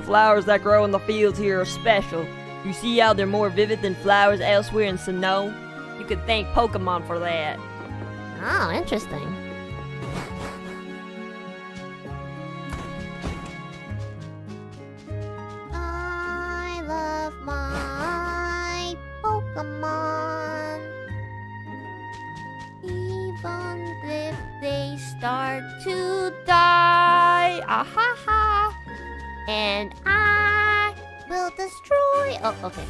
The flowers that grow in the fields here are special. You see how they're more vivid than flowers elsewhere in Sinnoh? You could thank Pokemon for that. Oh, interesting. I love my Pokemon. Even if they start to die. And I will destroy. Oh, okay.